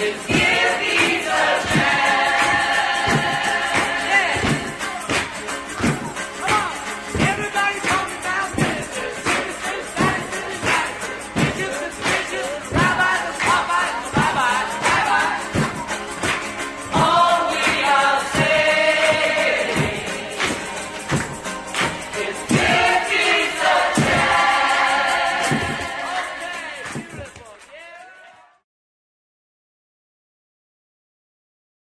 Good